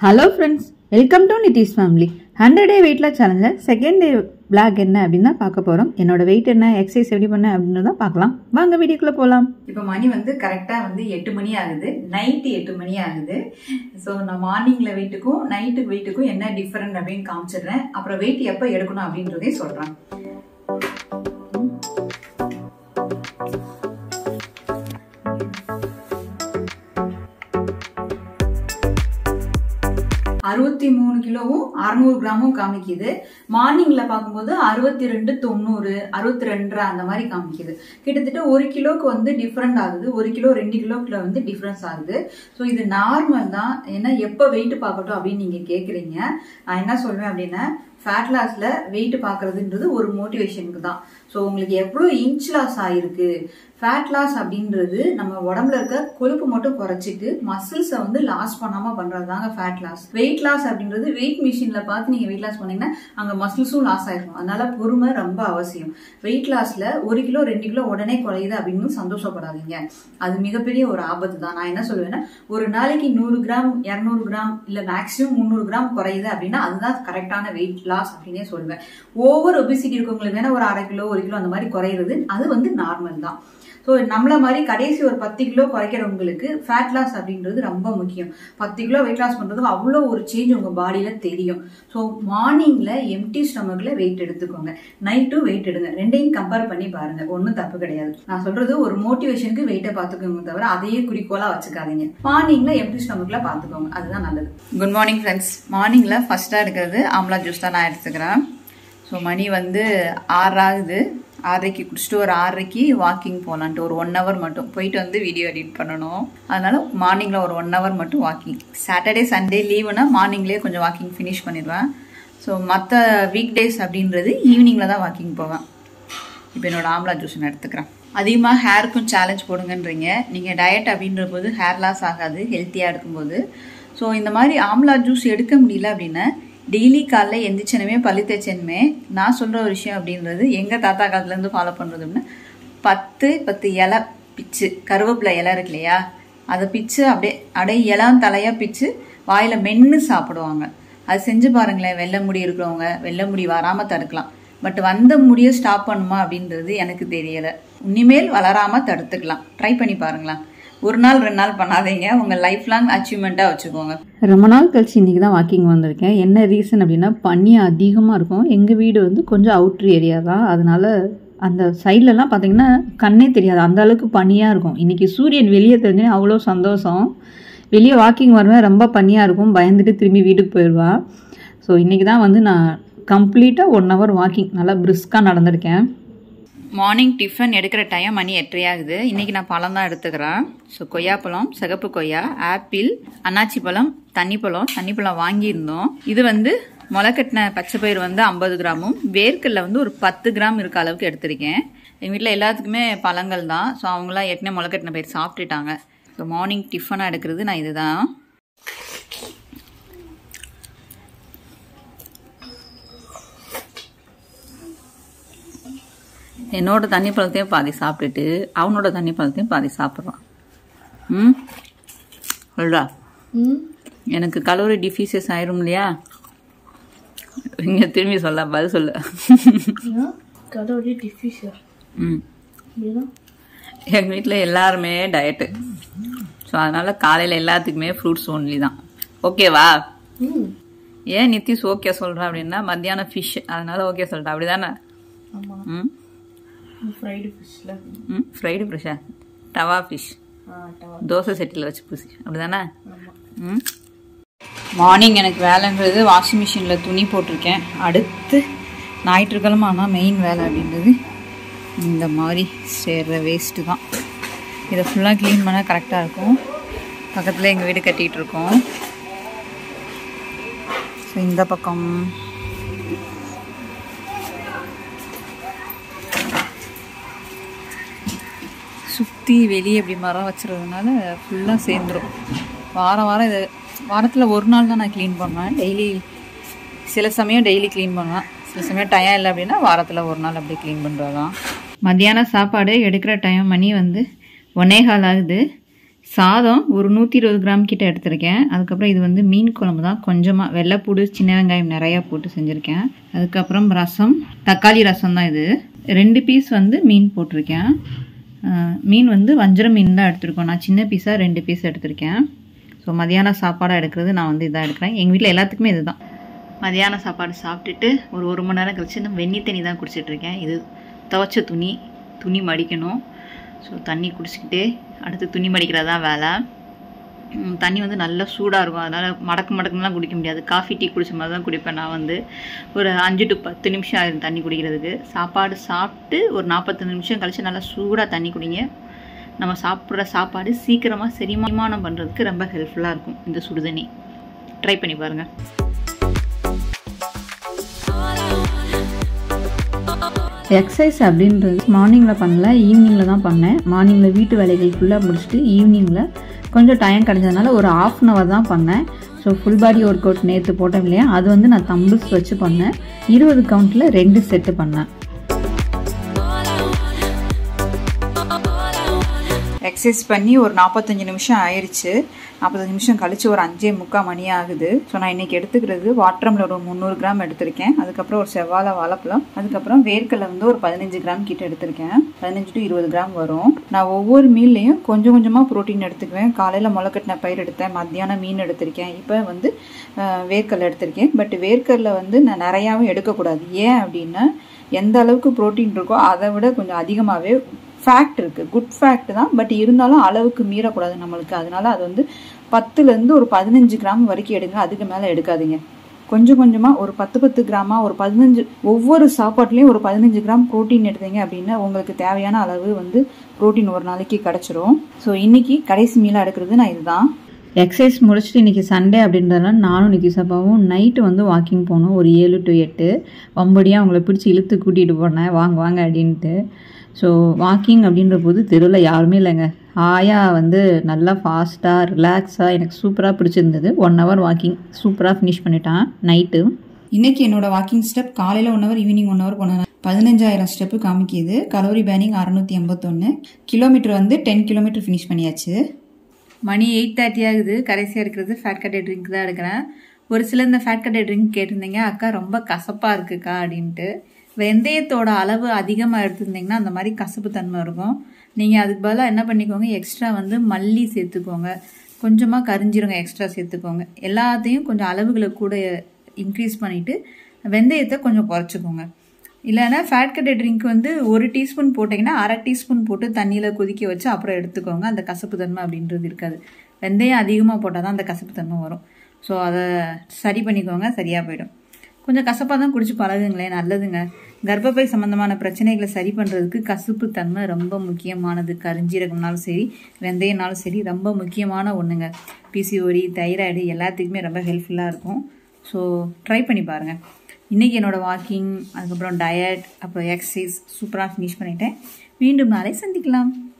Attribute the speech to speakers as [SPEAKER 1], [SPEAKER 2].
[SPEAKER 1] Hello friends welcome to Nithish family hundred day வெயிட்ல சேலஞ்சில் second day blog என்ன அப்படின்னு தான் பார்க்க போகிறோம் என்னோட வெயிட் என்ன எக்ஸசைஸ் எப்படி பண்ண அப்படின்னு தான் பார்க்கலாம். வாங்க வீடியோக்குள்ளே போகலாம்
[SPEAKER 2] இப்போ மணி வந்து கரெக்டாக வந்து எட்டு மணி ஆகுது. நைட்டு எட்டு மணி ஆகுது. ஸோ நான் மார்னிங்கில் வெயிட்டுக்கும் நைட்டு வெயிட்டுக்கும் என்ன டிஃப்ரெண்ட் அப்படின்னு காமிச்சிடுறேன். அப்புறம் வெயிட் எப்போ எடுக்கணும் அப்படின்றதையும் சொல்கிறேன் அறுபத்தி மூணு கிலோவும் அறுநூறு கிராமும் காமிக்குது. மார்னிங்ல பார்க்கும்போது அறுபத்தி ரெண்டு தொண்ணூறு அறுபத்தி ரெண்டரை அந்த மாதிரி காமிக்குது. கிட்டத்தட்ட ஒரு கிலோக்கு வந்து டிஃப்ரெண்ட் ஆகுது. ஒரு கிலோ ரெண்டு கிலோக்குள்ள வந்து டிஃப்ரென்ஸ் ஆகுது. ஸோ இது நார்மல் தான். ஏன்னா எப்போ வெயிட் பார்க்கட்டும் அப்படின்னு நீங்க கேட்குறீங்க நான் என்ன சொல்வேன் அப்படின்னா ஃபேட் லாஸில் வெயிட் பார்க்கறதுன்றது ஒரு மோட்டிவேஷனுக்கு தான். ஸோ உங்களுக்கு எவ்வளோ இன்ச் லாஸ் ஆகிருக்கு ஃபேட் லாஸ் அப்படின்றது நம்ம உடம்புல இருக்க கொழுப்பு மட்டும் குறைச்சிட்டு மசில்ஸை வந்து லாஸ் பண்ணாம பண்றது தாங்க ஃபேட் லாஸ் வெயிட் லாஸ் அப்படின்றது வெயிட் மிஷின்ல பார்த்து நீங்க வெயிட் லாஸ் பண்ணீங்கன்னா அங்க மசில்ஸும் லாஸ் ஆயிருக்கும். அதனால பொறுமை ரொம்ப அவசியம். வெயிட் லாஸ்ல ஒரு கிலோ ரெண்டு கிலோ உடனே குறையுது அப்படின்னு சந்தோஷப்படாதீங்க. அது மிகப்பெரிய ஒரு ஆபத்து தான் நான் என்ன சொல்லுவேன்னா ஒரு நாளைக்கு நூறு கிராம் இரநூறு கிராம் இல்ல மேக்ஸிமம் முந்நூறு கிராம் குறையுது அப்படின்னா அதுதான் கரெக்டான வெயிட் லாஸ் அப்படின்னே சொல்லுவேன். ஓவர் ஒபிசிட்டி இருக்கவங்களுக்கு வேணா ஒரு அரை கிலோ ஒரு கிலோ அந்த மாதிரி குறையிறது அது வந்து நார்மல் தான். ஸோ நம்மள மாதிரி கடைசி ஒரு பத்து கிலோ குறைக்கிறவங்களுக்கு ஃபேட் லாஸ் அப்படின்றது ரொம்ப முக்கியம். பத்து கிலோ வெயிட் லாஸ் பண்ணுறது அவ்வளோ ஒரு சேஞ்ச் உங்கள் பாடியில் தெரியும். ஸோ மார்னிங்கில் எம்டி ஸ்டமக்கில் வெயிட் எடுத்துக்கோங்க. நைட்டும் வெயிட் எடுங்க. ரெண்டையும் கம்பேர் பண்ணி பாருங்க. ஒன்றும் தப்பு கிடையாது. நான் சொல்றது ஒரு மோட்டிவேஷனுக்கு வெயிட்டை பார்த்துக்கோங்க தவிர அதையே குறிக்கோளாக வச்சுக்காதீங்க. மார்னிங்கில் எம்டி ஸ்டமக்கில் பார்த்துக்கோங்க. அதுதான் நல்லது. குட் மார்னிங் ஃப்ரெண்ட்ஸ் மார்னிங்கில் ஃபஸ்ட்டாக எடுக்கிறது ஆம்லா ஜூஸ் தான் நான் எடுத்துக்கிறேன். ஸோ மணி வந்து ஆறாகுது. ஆறரைக்கு குடிச்சிட்டு ஒரு ஆறரைக்கு வாக்கிங் போகலான்ட்டு ஒரு ஒன் ஹவர் மட்டும். போயிட்டு வந்து வீடியோ எடிட் பண்ணணும். அதனால மார்னிங்கில் ஒரு ஒன் ஹவர் மட்டும் வாக்கிங் சாட்டர்டே சண்டே லீவுனா மார்னிங்லேயே கொஞ்சம் வாக்கிங் ஃபினிஷ் பண்ணிடுவேன். ஸோ மற்ற வீக் டேஸ் அப்படின்றது ஈவினிங்கில் தான் வாக்கிங் போவேன். இப்போ என்னோட ஆம்லா ஜூஸ் நான் எடுத்துக்கிறேன். அதிகமாக ஹேருக்கும் சேலஞ்ச் போடுங்கன்றீங்க. நீங்கள் டயட் அப்படின்ற போது ஹேர் லாஸ் ஆகாது ஹெல்த்தியாக இருக்கும்போது ஸோ இந்த மாதிரி ஆம்லா ஜூஸ் எடுக்க முடியல அப்படின்னா டெய்லி காலைல எந்திரிச்சனுமே பள்ளி தேய்ச்சனுமே நான் சொல்கிற ஒரு விஷயம் அப்படின்றது எங்கள் தாத்தா காலத்துலேருந்து ஃபாலோ பண்ணுறது அப்படின்னா பத்து பத்து இலை பிச்சு கருவேப்பிலை இலை இருக்கு இல்லையா? அதை பிச்சு அப்படியே அப்படியே இலம் தலையாக பிச்சு வாயில் மென்று சாப்பிடுவாங்க. அது செஞ்சு பாருங்களேன் வெள்ளை முடி இருக்கிறவங்க வெள்ளை முடி வராமல் தடுக்கலாம். பட் வந்த முடியை ஸ்டாப் பண்ணுமா அப்படின்றது எனக்கு தெரியலை. இனிமேல் வளராமல் தடுத்துக்கலாம். ட்ரை பண்ணி பாருங்களேன். ஒரு நாள் ரெண்டு நாள் பண்ணாதீங்க. உங்கள் லைஃப் லாங் அச்சீவ்மெண்ட்டாக வச்சுக்கோங்க.
[SPEAKER 1] ரொம்ப நாள் கழிச்சு இன்றைக்கி தான் வாக்கிங் வந்திருக்கேன். என்ன ரீசன் அப்படின்னா பனி அதிகமாக இருக்கும். எங்கள் வீடு வந்து கொஞ்சம் அவுட்ரு ஏரியா தான். அதனால் அந்த சைட்லலாம் பார்த்தீங்கன்னா கண்ணே தெரியாது. அந்த அளவுக்கு பனியாக இருக்கும். இன்றைக்கி சூரியன் வெளியே தெரிஞ்சே அவ்வளோ சந்தோஷம். வெளியே வாக்கிங் வருவேன் ரொம்ப பனியாக இருக்கும். பயந்துட்டு திரும்பி வீட்டுக்கு போயிடுவாள் ஸோ இன்றைக்கி தான் வந்து நான் கம்ப்ளீட்டாக ஒன் ஹவர் வாக்கிங் நல்லா பிரிஸ்காக நடந்திருக்கேன்.
[SPEAKER 2] மார்னிங் டிஃபன் எடுக்கிற டைம் மணி எட்டரை ஆகுது இன்றைக்கி நான் பழம் தான் எடுத்துக்கிறேன். ஸோ கொய்யாப்பழம் சிகப்பு கொய்யா ஆப்பிள் அன்னாச்சி பழம் தண்ணி பழம். தண்ணி பழம் வாங்கியிருந்தோம். இது வந்து முளைக்கட்டின பச்சை பயிர் வந்து ஐம்பது கிராமும். வேர்க்கல்ல வந்து ஒரு பத்து கிராம் இருக்க அளவுக்கு எடுத்திருக்கேன். எங்கள் வீட்டில் எல்லாத்துக்குமே பழங்கள் தான். ஸோ அவங்களாம் ஏற்கனவே முளைக்கட்டின பயிர் சாப்பிட்டுட்டாங்க. ஸோ மார்னிங் டிஃபனாக எடுக்கிறது நான் இதுதான். என்னோட தண்ணி பழத்தையும் பாதி சாப்பிட்டுட்டு அவனோட தண்ணி பழத்தையும் பாதி சாப்பிட்றான். ம்? சொல்றா எனக்கு கலோரி டிஃபீசியஸ் ஆயிரும் இல்லையா? இங்கே திரும்பி சொல்ல பதில் சொல்லு.
[SPEAKER 3] கலோரி
[SPEAKER 2] ம். எங்கள் வீட்டில் எல்லாருமே டயட்டு ஸோ அதனால் காலையில் எல்லாத்துக்குமே ஃப்ரூட்ஸ் ஒன்லி தான். ஓகேவா ஏன் நித்திஷ் ஓகே சொல்கிறேன் அப்படின்னா மத்தியானம் ஃபிஷ் அதனால ஓகே சொல்கிறேன் அப்படி தானே ம்?
[SPEAKER 3] ஃப்ரைடு ஃபிஷ்ல
[SPEAKER 2] ம் ஃப்ரைடு ஃபிஷ்ஷா டவா ஃபிஷ் தோசை செட்டில் வச்சு பூசி. அப்படிதானே? ம். மார்னிங் எனக்கு வேலைன்றது வாஷிங் மிஷினில் துணி போட்டிருக்கேன். அடுத்து ஞாயிற்றுக்கிழமை ஆனால் மெயின் வேலை அப்படின்றது இந்த மாதிரி சேர்ற வேஸ்ட்டு தான். இதை ஃபுல்லாக க்ளீன் பண்ண கரெக்டாக இருக்கும். பக்கத்தில் எங்கள் வீடு கட்டிகிட்டு இருக்கோம். ஸோ இந்த பக்கம் சுற்றி வெளியே இப்படி மரம் வச்சுருந்ததுனால ஃபுல்லாக சேர்ந்துடும் வாரம் வாரம் இது வாரத்தில் ஒரு நாள் தான் நான் க்ளீன் பண்ணுவேன். டெய்லி சில சமயம் டெய்லி க்ளீன் பண்ணுவேன். சில சமயம் டயம் இல்லை அப்படின்னா வாரத்தில் ஒரு நாள் அப்படியே க்ளீன் பண்ணுறது தான் மத்தியானம் சாப்பாடு எடுக்கிற டைம் மணி வந்து ஒன்னே கால் ஆகுது. சாதம் ஒரு நூற்றி இருபது கிராம் கிட்ட எடுத்திருக்கேன். அதுக்கப்புறம் இது வந்து மீன் குழம்பு தான். கொஞ்சமாக வெள்ளைப்பூடு சின்ன வெங்காயம் நிறையா போட்டு செஞ்சுருக்கேன். அதுக்கப்புறம் ரசம் தக்காளி ரசம் தான் இது. ரெண்டு பீஸ் வந்து மீன் போட்டிருக்கேன். மீன் வந்து வஞ்சர மீன் தான் எடுத்திருக்கோம். நான் சின்ன பீஸாக ரெண்டு பீஸ் எடுத்திருக்கேன். ஸோ மதியானம் சாப்பாடாக எடுக்கிறது நான் வந்து இதாக எடுக்கிறேன். எங்கள் வீட்டில் எல்லாத்துக்குமே இதுதான். மதியானம் சாப்பாடு சாப்பிட்டுட்டு ஒரு ஒரு மணி நேரம் கழிச்சு நான் வெந்நி தண்ணி தான் குடிச்சிட்ருக்கேன் இது துவைச்ச துணி துணி மடிக்கணும். ஸோ தண்ணி குடிச்சிக்கிட்டு அடுத்து துணி மடிக்கிறது தான் வேலை. தண்ணி வந்து நல்லா சூடாக இருக்கும். அதனால் மடக்கு மடக்குலாம் குடிக்க முடியாது. காஃபி டீ குடிச்ச மாதிரி தான் குடிப்பேன் நான் வந்து. ஒரு அஞ்சு டு பத்து நிமிஷம் ஆயிரும் தண்ணி குடிக்கிறதுக்கு. சாப்பாடு சாப்பிட்டு ஒரு நாற்பத்தஞ்சு நிமிஷம் கழித்து நல்லா சூடாக தண்ணி குடிங்க. நம்ம சாப்பிட்ற சாப்பாடு சீக்கிரமாக செரிமானம் பண்ணுறதுக்கு ரொம்ப ஹெல்ப்ஃபுல்லாக இருக்கும். இந்த சுடுதண்ணி. ட்ரை பண்ணி பாருங்கள் எக்ஸசைஸ் அப்படின்றது மார்னிங்கில் பண்ணல ஈவினிங்கில் தான் பண்ணேன். மார்னிங்கில் வீட்டு வேலைகள் ஃபுல்லாக முடிச்சுட்டு ஈவினிங்கில் கொஞ்சம் டைம் கிடைச்சதுனால ஒரு ஆஃப் அன் அவர் தான் பண்ணேன். So full body workout நேற்று போட்டேன் இல்லையா? அது வந்து நான் தம்பிள்ஸ் வச்சு பண்ணேன். இருபது கவுண்ட்டில் ரெண்டு செட்டு பண்ணேன்.
[SPEAKER 4] எக்ஸசைஸ் பண்ணி ஒரு நாற்பத்தஞ்சு நிமிஷம் ஆயிடுச்சு நாற்பத்தஞ்சு நிமிஷம் கழிச்சு ஒரு அஞ்சே முக்கால் மணி ஆகுது. ஸோ நான் இன்றைக்கி எடுத்துக்கிறது வாட்டரமில் ஒரு முந்நூறு கிராம் எடுத்திருக்கேன். அதுக்கப்புறம் ஒரு செவ்வாழை வாழைப்பழம். அதுக்கப்புறம் வேர்க்கடலை வந்து ஒரு பதினஞ்சு கிராம் கிட்ட எடுத்திருக்கேன். பதினஞ்சு டு இருபது கிராம் வரும். நான் ஒவ்வொரு மீல்லையும் கொஞ்சம் கொஞ்சமாக ப்ரோட்டீன் எடுத்துக்குவேன். காலையில் முளைக்கட்டின பயிர் எடுத்தேன். மத்தியானம் மீன் எடுத்திருக்கேன். இப்போ வந்து வேர்க்கடலை எடுத்திருக்கேன். பட் வேர்க்கடலை வந்து நான் நிறையாவும் எடுக்கக்கூடாது. ஏன் அப்படின்னா எந்த அளவுக்கு ப்ரோட்டீன் இருக்கோ அதை விட கொஞ்சம் அதிகமாகவே ஃபேக்ட் இருக்குது குட் ஃபேக்ட் தான். பட் இருந்தாலும் அளவுக்கு மீறக்கூடாது நம்மளுக்கு. அதனால அது வந்து பத்துலேருந்து ஒரு பதினஞ்சு கிராம் வரைக்கும் எடுங்க. அதுக்கு மேலே எடுக்காதீங்க. கொஞ்சம் கொஞ்சமாக ஒரு பத்து பத்து கிராமா ஒரு பதினஞ்சு ஒவ்வொரு சாப்பாட்லேயும் ஒரு பதினஞ்சு கிராம் ப்ரோட்டீன் எடுத்தீங்க அப்படின்னா உங்களுக்கு தேவையான அளவு வந்து ப்ரோட்டீன் ஒரு நாளைக்கு கிடச்சிரும். ஸோ இன்றைக்கி கடைசி மீலாக எடுக்கிறது நான் இதுதான்.
[SPEAKER 2] எக்ஸசைஸ் முடிச்சுட்டு இன்றைக்கி சண்டே அப்படின்றதுனால நானும் நிதிசப்பாவும் நைட்டு வந்து வாக்கிங் போனோம் ஒரு ஏழு டு எட்டு. வம்படியாக அவங்கள பிடிச்சி இழுத்து கூட்டிகிட்டு போனேன். வாங்க வாங்க அப்படின்ட்டு. ஸோ வாக்கிங் அப்படின்ற போது தெருவில் யாருமே இல்லைங்க. ஆயா வந்து நல்லா ஃபாஸ்ட்டாக ரிலாக்ஸாக எனக்கு சூப்பராக பிடிச்சிருந்தது. ஒன் ஹவர் வாக்கிங் சூப்பராக ஃபினிஷ் பண்ணிட்டான். நைட்டு
[SPEAKER 4] இன்றைக்கி என்னோட வாக்கிங் ஸ்டெப் காலையில் one hour evening one hour போனேன் பதினஞ்சாயிரம் ஸ்டெப்பு காமிக்குது. கலோரி பேனிங் அறுநூத்தி ஐம்பத்தொன்று கிலோமீட்டர் வந்து டென் கிலோமீட்டர் ஃபினிஷ் பண்ணியாச்சு.
[SPEAKER 2] மணி எயிட் தேர்ட்டி ஆகுது. கடைசியாக இருக்கிறது ஃபேட் கட்டை ட்ரிங்க் தான் எடுக்கிறேன். ஒரு சில இந்த ஃபேட் கட்டை ட்ரிங்க் கேட்டிருந்தீங்க அக்கா ரொம்ப கசப்பாக இருக்குக்கா அப்படின்ட்டு. வெந்தயத்தோட அளவு அதிகமாக எடுத்திருந்தீங்கன்னா அந்த மாதிரி கசப்பு தன்மை இருக்கும். நீங்கள் அதுக்கு பதிலாக என்ன பண்ணிக்கோங்க எக்ஸ்ட்ரா வந்து மல்லி சேர்த்துக்கோங்க. கொஞ்சமாக கரிஞ்சிருங்க எக்ஸ்ட்ரா சேர்த்துக்கோங்க. எல்லாத்தையும் கொஞ்சம் அளவுகளை கூட இன்க்ரீஸ் பண்ணிவிட்டு வெந்தயத்தை கொஞ்சம் குறைச்சிக்கோங்க. இல்லைன்னா ஃபேட் கட்டட் ட்ரிங்க் வந்து ஒரு டீஸ்பூன் போட்டிங்கன்னா அரை டீஸ்பூன் போட்டு தண்ணியில் கொதிக்க வச்சு அப்புறம் எடுத்துக்கோங்க. அந்த கசப்பு தன்மை அப்படின்றது இருக்காது. வெந்தயம் அதிகமாக போட்டால் தான் அந்த கசப்பு தன்மை வரும். ஸோ அதை சரி பண்ணிக்கோங்க சரியாக போயிடும். கொஞ்சம் கசப்பாக தான் குடிச்சு பழகுங்களேன் நல்லதுங்க. கர்ப்பப்பை சம்மந்தமான பிரச்சனைகளை சரி பண்ணுறதுக்கு கசப்பு தன்மை ரொம்ப முக்கியமானது. கரிஞ்சீரகம்னாலும் சரி வெந்தயம்னாலும் சரி ரொம்ப முக்கியமான ஒன்றுங்க பிசிஓடி தைராய்டு எல்லாத்துக்குமே ரொம்ப ஹெல்ப்ஃபுல்லாக இருக்கும். ஸோ ட்ரை பண்ணி பாருங்கள் இன்றைக்கி என்னோடய வாக்கிங் அதுக்கப்புறம் டயட் அப்புறம் எக்ஸசைஸ் சூப்பராக ஃபினிஷ் பண்ணிட்டேன். மீண்டும் நாளை சந்திக்கலாம்.